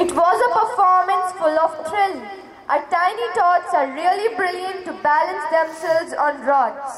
It was a performance full of thrill. Our tiny tots are really brilliant to balance themselves on rods.